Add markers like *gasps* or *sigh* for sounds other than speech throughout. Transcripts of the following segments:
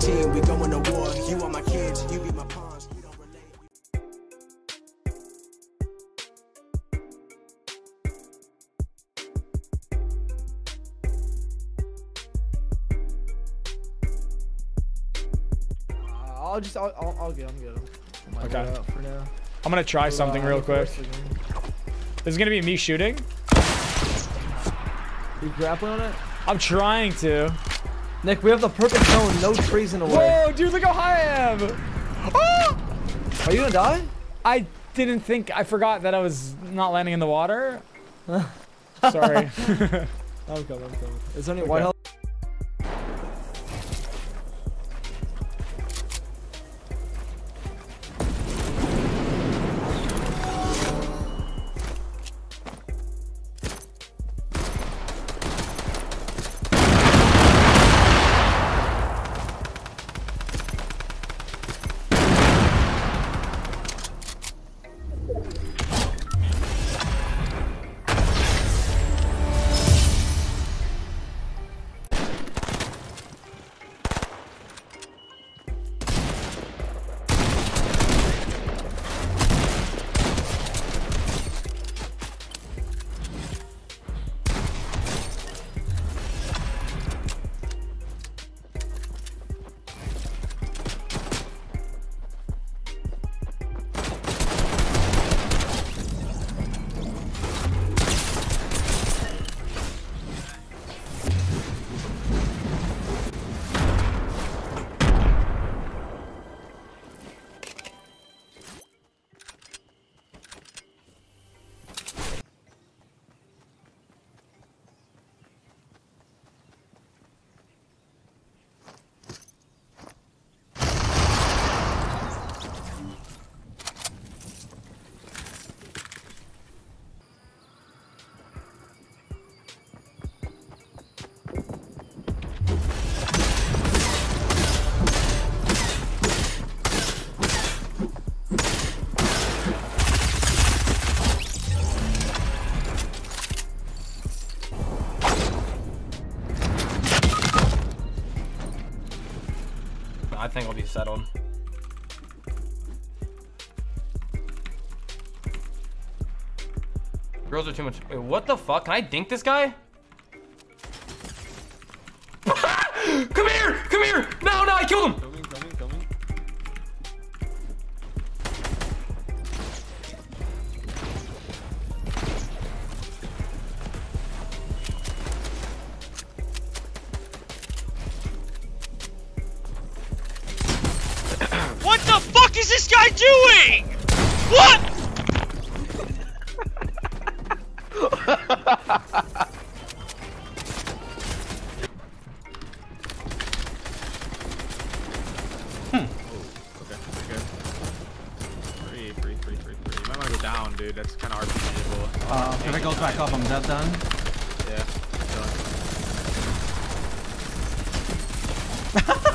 team, we going to war. You are my kids, you be my pawns. we uh, I'll just, I'll, I'll, I'll get, I'm good. I'm okay. For now. I'm gonna try something real quick. This is gonna be me shooting. You grappling on it? I'm trying to. Nick, we have the perfect zone, no trees in the way. Whoa, dude, look how high I am. Ah! Are you gonna die? I didn't think, I forgot that I was not landing in the water. *laughs* Sorry. *laughs* I'm coming, I'm coming. Is there any white Okay. health? Be settled. Girls are too much. Wait, what the fuck? Can I dink this guy? *laughs* come here! Come here! No, no, I killed him! This guy doing? What? Okay, okay. Free, free, free, free, free. Might wanna go down, dude. That's kind of RPGable. Uh, if it goes back up, I'm dead then. Yeah. *laughs*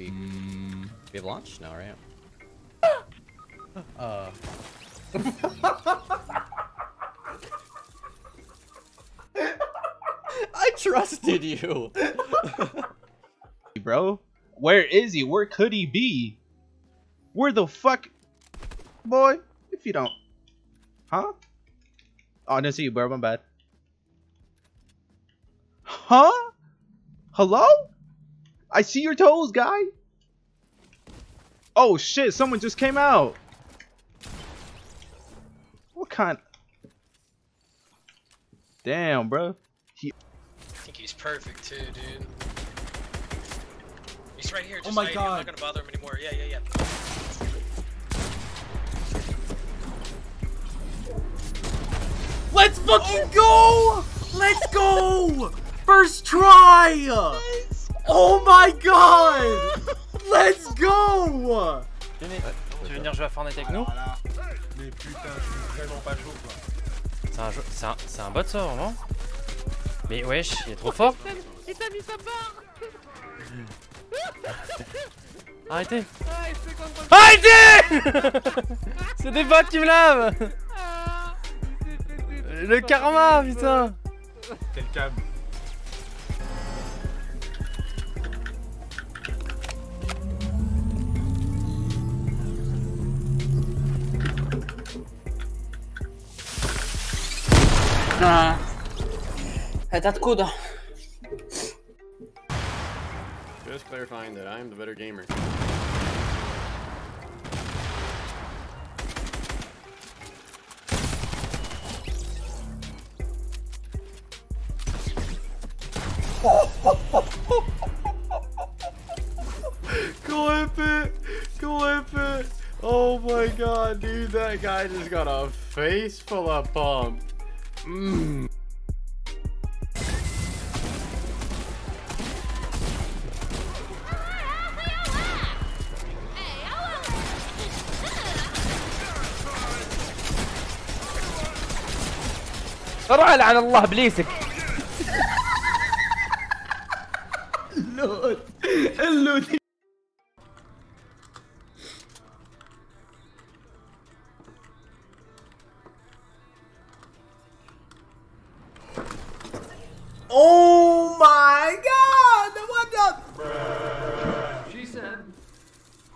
doobie. We have launch now, right? *gasps* uh. *laughs* I trusted you. *laughs* bro. Where is he? Where could he be? Where the fuck, boy? If you don't, huh? Oh, I didn't see you, bro. My bad. Huh? Hello? I see your toes, guy. Oh shit! Someone just came out. What kind? Damn, bro. I think he's perfect too, dude. He's right here. Oh just Oh my hide. I'm God. not gonna bother him anymore. Yeah, yeah, yeah. Let's fucking go! Let's go! First try! Oh my god! Let's go! Tu veux venir jouer à Fortnite avec nous? Mais putain, je suis vraiment pas chaud quoi. C'est un, jeu- c'est un, c'est un bot ça, vraiment? Mais wesh, il est trop fort. Il t'a mis sa barre? Arrêtez. Ah, Arrêtez! *laughs* C'est des bots qui me lavent. Ah, Le karma, putain. Quel câble. Het откуда? Just clarifying that I am the better gamer. Clip it! Clip it! Oh my god, dude, that guy just got a face full of pump. Mm. لعن الله بليسك Oh my god! What the? She said.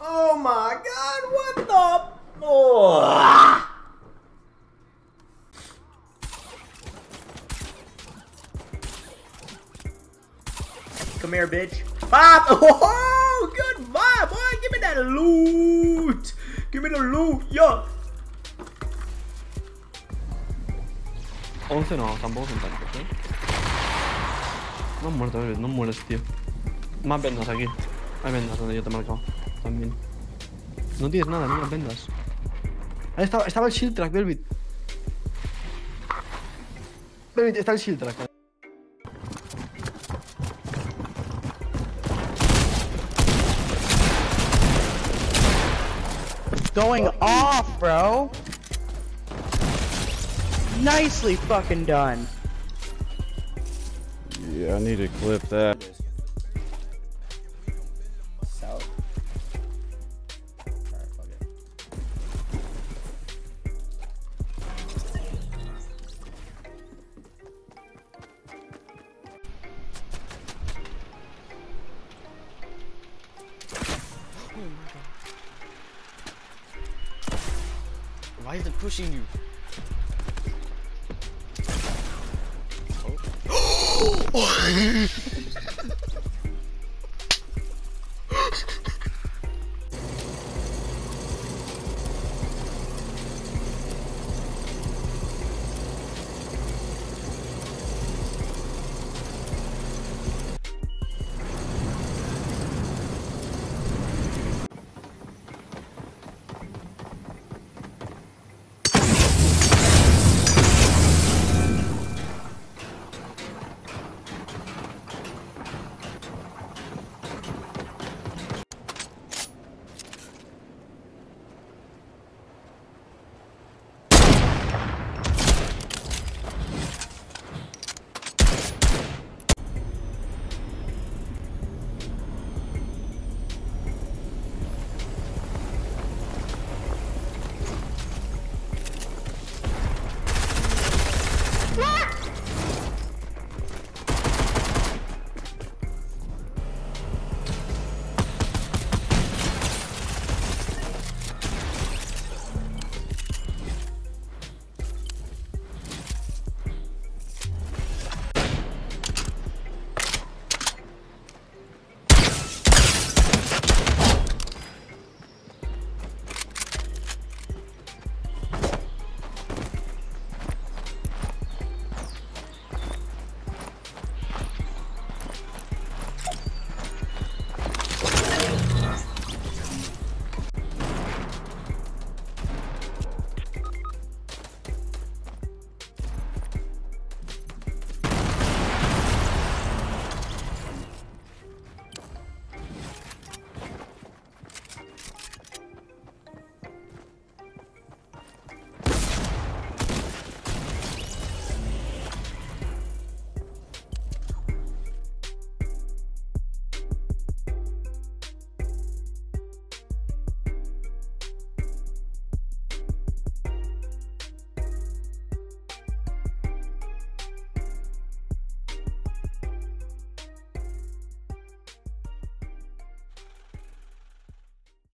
Oh my god! What the? Oh. Come here, bitch. Bob! *laughs* Oh, good vibe, boy. Give me that loot. Give me the loot, yo. 11 no, tampoco son tantos, ¿eh? No han muerto, no mueres, tío. Más vendas aquí. Hay vendas donde yo te he marcado. También. No tienes nada, ni unas vendas. Ahí estaba, estaba el shield track, Velvet. Velvet, está el shield track. Going off, bro. Nicely fucking done. Yeah, I need to clip that. South. Why is it pushing you? Oh. *laughs*